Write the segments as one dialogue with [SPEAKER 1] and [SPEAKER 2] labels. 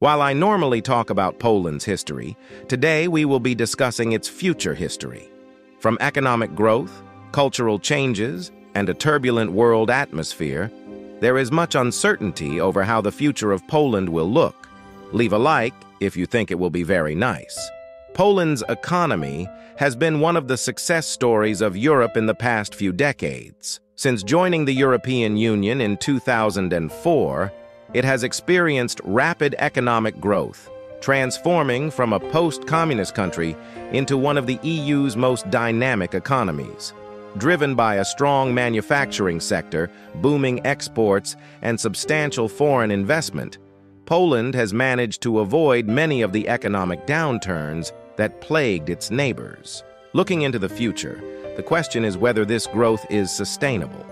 [SPEAKER 1] While I normally talk about Poland's history, today we will be discussing its future history. From economic growth, cultural changes, and a turbulent world atmosphere, there is much uncertainty over how the future of Poland will look. Leave a like if you think it will be very nice. Poland's economy has been one of the success stories of Europe in the past few decades. Since joining the European Union in 2004, it has experienced rapid economic growth, transforming from a post-communist country into one of the EU's most dynamic economies. Driven by a strong manufacturing sector, booming exports, and substantial foreign investment, Poland has managed to avoid many of the economic downturns that plagued its neighbors. Looking into the future, the question is whether this growth is sustainable.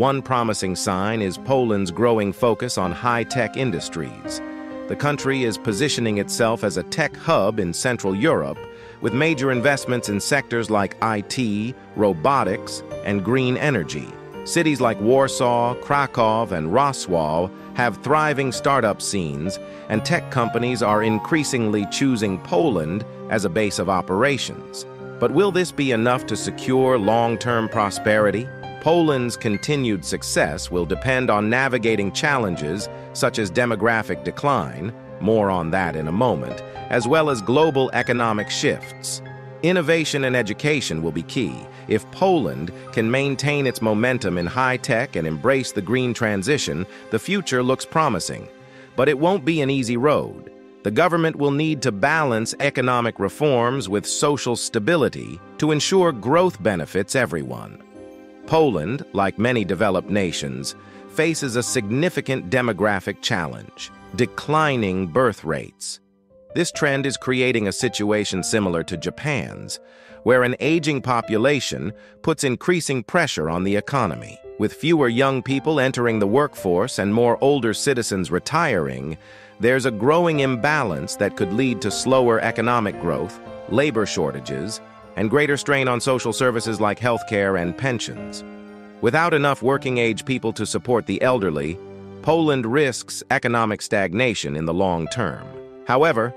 [SPEAKER 1] One promising sign is Poland's growing focus on high-tech industries. The country is positioning itself as a tech hub in Central Europe, with major investments in sectors like IT, robotics, and green energy. Cities like Warsaw, Krakow, and Wrocław have thriving startup scenes, and tech companies are increasingly choosing Poland as a base of operations. But will this be enough to secure long-term prosperity? Poland's continued success will depend on navigating challenges such as demographic decline, more on that in a moment, as well as global economic shifts. Innovation and education will be key. If Poland can maintain its momentum in high-tech and embrace the green transition, the future looks promising. But it won't be an easy road. The government will need to balance economic reforms with social stability to ensure growth benefits everyone. Poland, like many developed nations, faces a significant demographic challenge, declining birth rates. This trend is creating a situation similar to Japan's, where an aging population puts increasing pressure on the economy. With fewer young people entering the workforce and more older citizens retiring, there's a growing imbalance that could lead to slower economic growth, labor shortages, and greater strain on social services like healthcare and pensions. Without enough working-age people to support the elderly, Poland risks economic stagnation in the long term. However,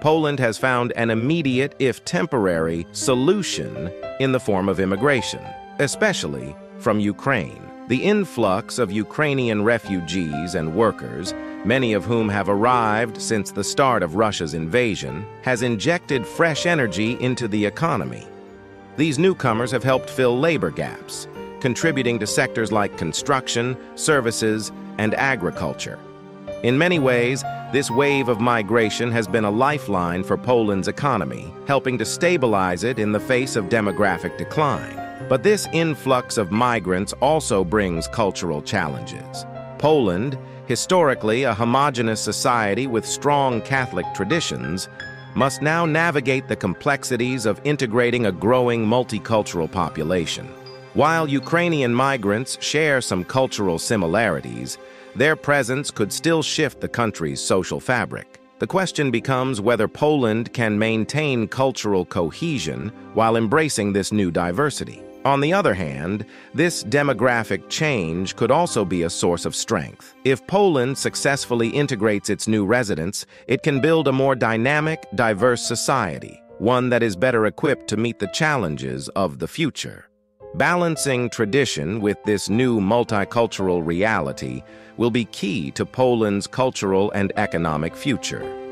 [SPEAKER 1] Poland has found an immediate, if temporary, solution in the form of immigration, especially from Ukraine. The influx of Ukrainian refugees and workers many of whom have arrived since the start of Russia's invasion, has injected fresh energy into the economy. These newcomers have helped fill labor gaps, contributing to sectors like construction, services, and agriculture. In many ways, this wave of migration has been a lifeline for Poland's economy, helping to stabilize it in the face of demographic decline. But this influx of migrants also brings cultural challenges. Poland historically a homogenous society with strong Catholic traditions, must now navigate the complexities of integrating a growing multicultural population. While Ukrainian migrants share some cultural similarities, their presence could still shift the country's social fabric. The question becomes whether Poland can maintain cultural cohesion while embracing this new diversity. On the other hand, this demographic change could also be a source of strength. If Poland successfully integrates its new residents, it can build a more dynamic, diverse society, one that is better equipped to meet the challenges of the future. Balancing tradition with this new multicultural reality will be key to Poland's cultural and economic future.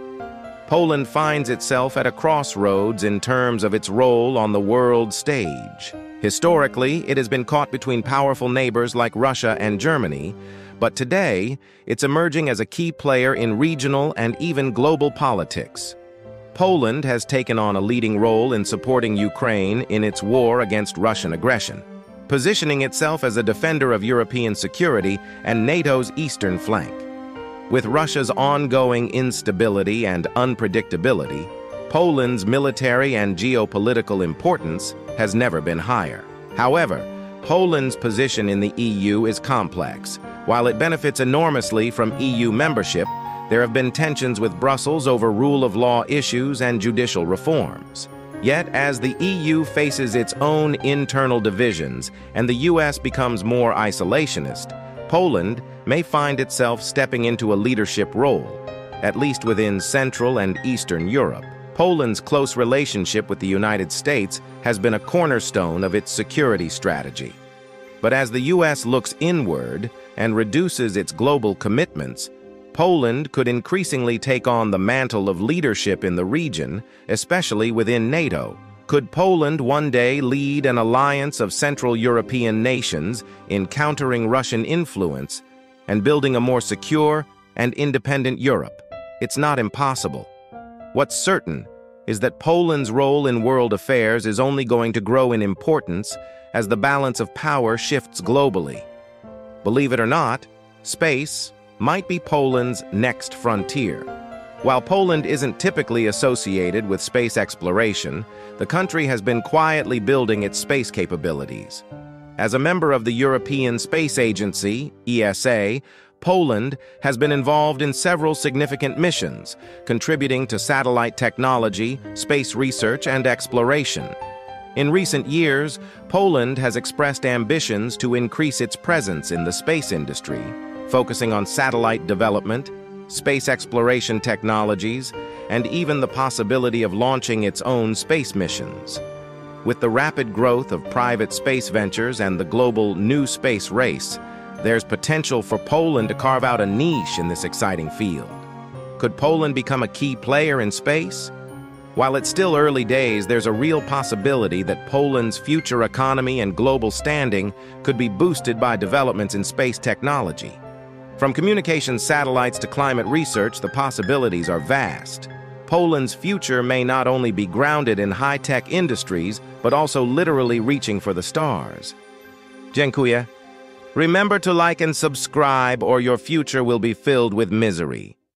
[SPEAKER 1] Poland finds itself at a crossroads in terms of its role on the world stage. Historically, it has been caught between powerful neighbors like Russia and Germany, but today, it's emerging as a key player in regional and even global politics. Poland has taken on a leading role in supporting Ukraine in its war against Russian aggression, positioning itself as a defender of European security and NATO's eastern flank. With Russia's ongoing instability and unpredictability, Poland's military and geopolitical importance has never been higher. However, Poland's position in the EU is complex. While it benefits enormously from EU membership, there have been tensions with Brussels over rule of law issues and judicial reforms. Yet, as the EU faces its own internal divisions and the US becomes more isolationist, Poland may find itself stepping into a leadership role, at least within Central and Eastern Europe. Poland's close relationship with the United States has been a cornerstone of its security strategy. But as the U.S. looks inward and reduces its global commitments, Poland could increasingly take on the mantle of leadership in the region, especially within NATO. Could Poland one day lead an alliance of Central European nations in countering Russian influence and building a more secure and independent Europe? It's not impossible. What's certain is that Poland's role in world affairs is only going to grow in importance as the balance of power shifts globally. Believe it or not, space might be Poland's next frontier. While Poland isn't typically associated with space exploration, the country has been quietly building its space capabilities. As a member of the European Space Agency, ESA, Poland has been involved in several significant missions, contributing to satellite technology, space research, and exploration. In recent years, Poland has expressed ambitions to increase its presence in the space industry, focusing on satellite development, space exploration technologies, and even the possibility of launching its own space missions. With the rapid growth of private space ventures and the global new space race, there's potential for Poland to carve out a niche in this exciting field. Could Poland become a key player in space? While it's still early days, there's a real possibility that Poland's future economy and global standing could be boosted by developments in space technology. From communications satellites to climate research, the possibilities are vast. Poland's future may not only be grounded in high-tech industries, but also literally reaching for the stars. Dziękuję. Remember to like and subscribe or your future will be filled with misery.